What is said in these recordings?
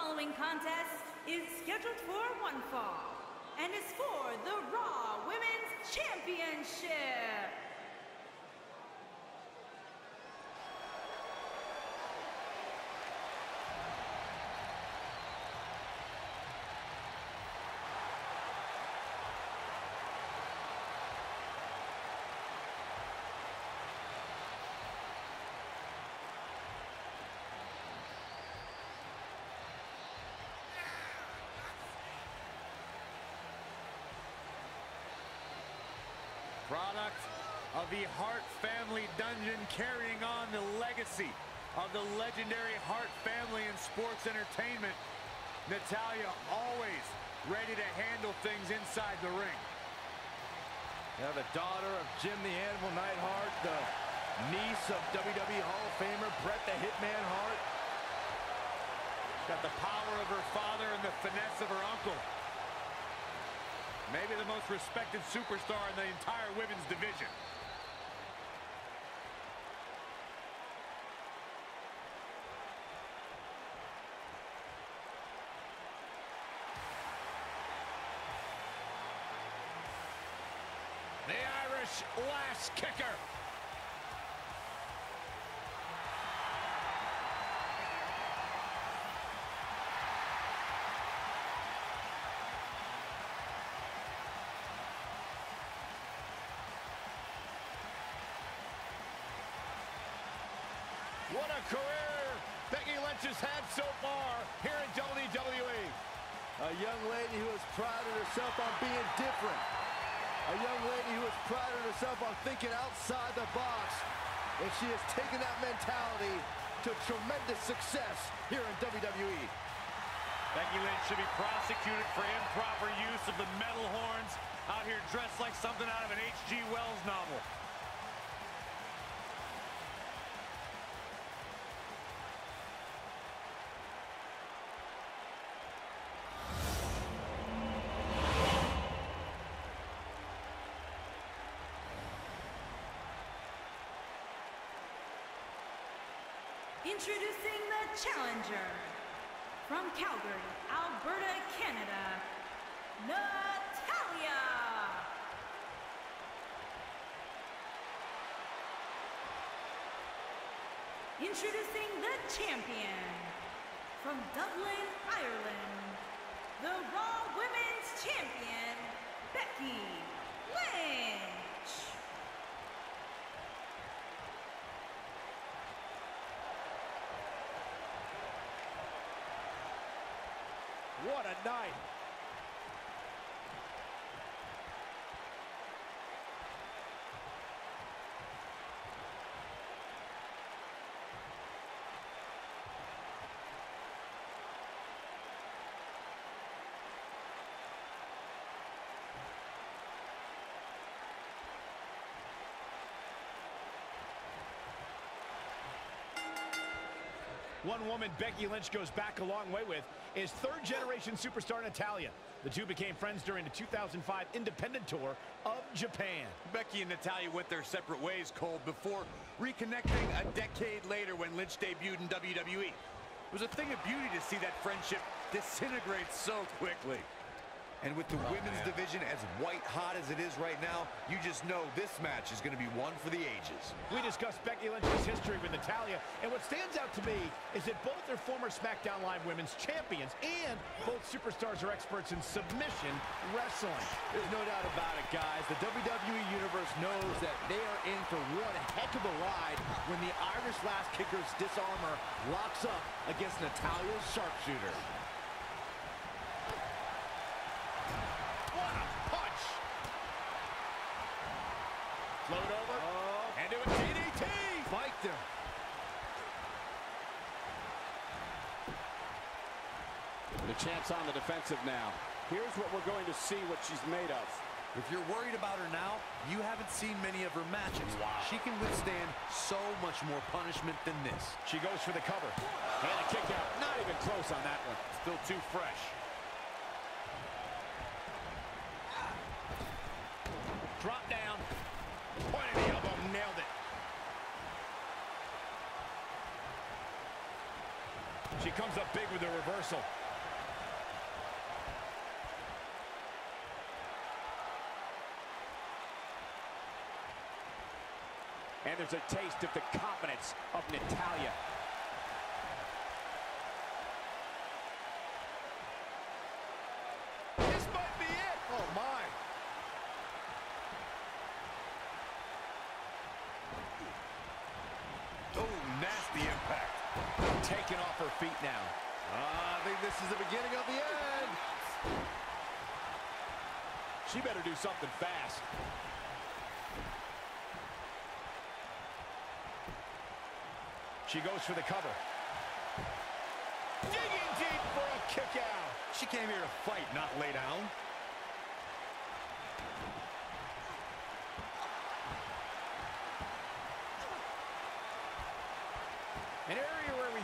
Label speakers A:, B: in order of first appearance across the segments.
A: following contest is scheduled for one fall and is for the Raw Women's Championship.
B: Product of the Hart family dungeon carrying on the legacy of the legendary Hart family in sports entertainment. Natalya always ready to handle things inside the ring.
C: Yeah, the daughter of Jim the Animal Neidhart, the niece of WWE Hall of Famer Bret the Hitman Hart.
B: Got the power of her father and the finesse of her uncle. Maybe the most respected superstar in the entire women's division. The Irish Lass Kicker.
C: What a career Becky Lynch has had so far here in WWE. A young lady who has prided herself on being different. A young lady who has prided herself on thinking outside the box. And she has taken that mentality to tremendous success here in WWE.
B: Becky Lynch should be prosecuted for improper use of the metal horns out here dressed like something out of an H.G. Wells novel.
A: Introducing the challenger from Calgary, Alberta, Canada, Natalya. Introducing the champion from Dublin, Ireland, the Raw Women's Champion, Becky Lynch.
C: What a night. One woman Becky Lynch goes back a long way with is third-generation superstar Natalya. The two became friends during the 2005 independent tour of Japan.
B: Becky and Natalya went their separate ways, Cole, before reconnecting a decade later when Lynch debuted in WWE. It was a thing of beauty to see that friendship disintegrate so quickly. And with the oh, women's division as white hot as it is right now, you just know this match is going to be one for the ages.
C: We discussed Becky Lynch's history with Natalya, and what stands out to me is that both are former SmackDown Live Women's Champions, and both superstars are experts in submission wrestling. There's no doubt about it, guys. The WWE Universe knows that they are in for one heck of a ride when the Irish Lass Kicker's Dis-arm-her locks up against Natalya's sharpshooter. What a punch!
B: Float over,
C: Oh.
B: and do a DDT!
C: Spiked him.
D: The champ's on the defensive now. Here's what we're going to see what she's made of.
E: If you're worried about her now, you haven't seen many of her matches. She can withstand so much more punishment than this.
C: She goes for the cover.
D: And a kick out. Not even close on that one.
B: Still too fresh.
C: Drop down. Point of the elbow. Nailed it. She comes up big with a reversal.
D: There's a taste of the confidence of Natalya.
C: This might be it. Oh, my.
B: Oh, nasty impact.
C: Taken off her feet now.
E: Uh, I think this is the beginning of the end.
D: She better do something fast.
C: She goes for the cover. Digging deep for a kick out.
E: She came here to fight, not lay down.
C: An area where we've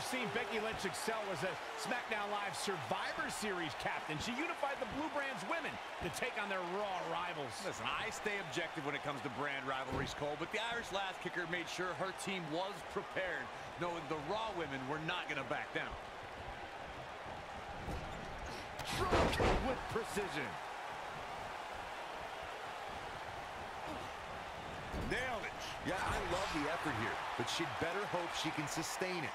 C: seen Becky Lynch excel was a SmackDown Live Survivor Series captain. She unified the Blue Brands women to take on their Raw rivals.
B: Listen, I stay objective when it comes to brand rivalries, Cole, but the Irish Lass Kicker made sure her team was prepared, knowing the Raw women were not going to back down.
E: With precision.
B: Nailed it.
E: Yeah, I love the effort here, but she'd better hope she can sustain it.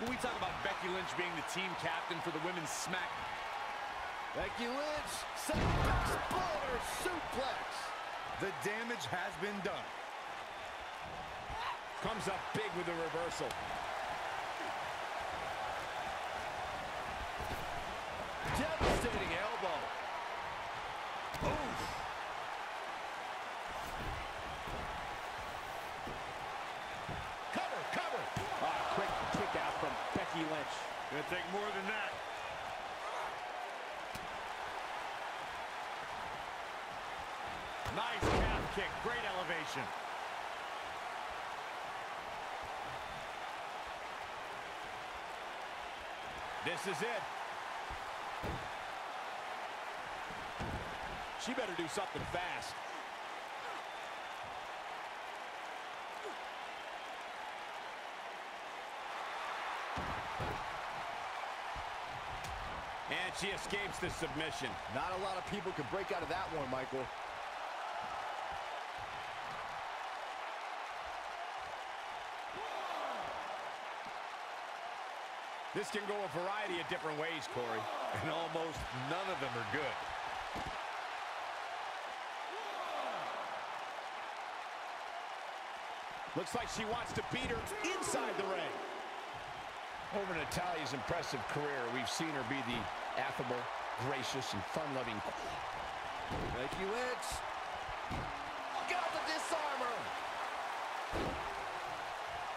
B: When we talk about Becky Lynch being the team captain for the women's smack,
E: Becky Lynch, set exploder suplex. The damage has been done.
C: Comes up big with a reversal.
E: Devastating elbow.
B: oof.
C: Cover, cover.
D: Ah, quick kick out from Becky Lynch.
B: Gonna take more than that. Nice calf kick, great elevation.
C: This is it.
D: She better do something fast.
C: And she escapes the submission.
E: Not a lot of people can break out of that one, Michael.
C: This can go a variety of different ways, Corey.
B: And almost none of them are good.
D: Looks like she wants to beat her inside the ring.
C: Over Natalya's impressive career, we've seen her be the affable, gracious, and fun-loving.
E: Becky Lynch. Got the Dis-arm-her.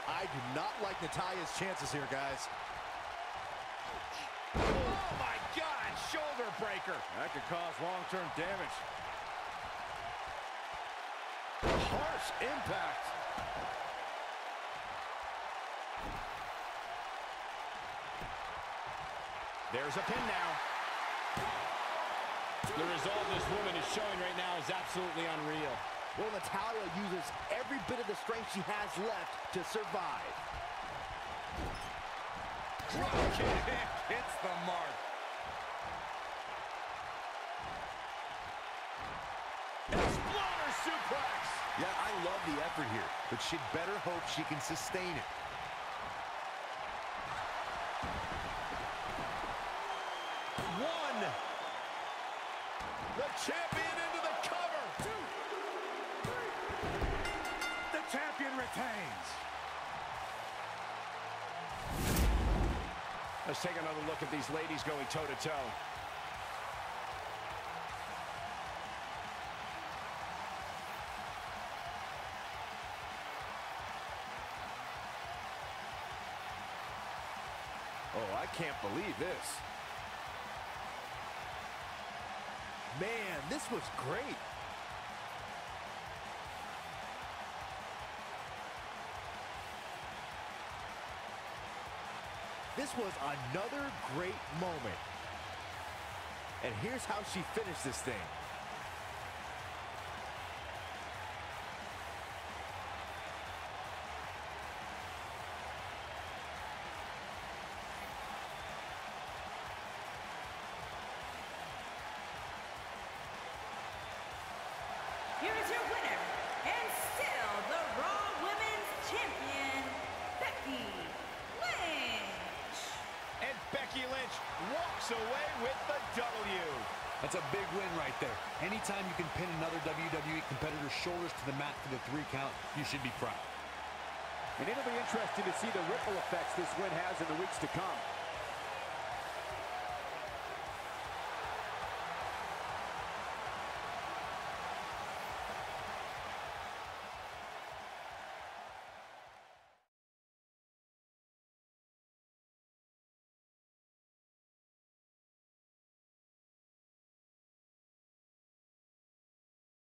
E: I do not like Natalya's chances here, guys.
C: Oh my God, shoulder breaker.
B: That could cause long-term damage.
E: Harsh impact.
C: There's a pin now. The resolve this woman is showing right now is absolutely unreal.
E: Well, Natalya uses every bit of the strength she has left to survive.
B: Drop kick hits the mark.
C: Exploder suplex.
E: Yeah, I love the effort here, but she'd better hope she can sustain it.
C: Let's take another look at these ladies going toe-to-toe. -to -toe.
E: Oh, I can't believe this. Man, this was great. This was another great moment. And here's how she finished this thing.
A: Here is your winner.
F: With the W.
B: That's a big win right there. Anytime you can pin another WWE competitor's shoulders to the mat for the three count, you should be proud.
C: And it'll be interesting to see the ripple effects this win has in the weeks to come.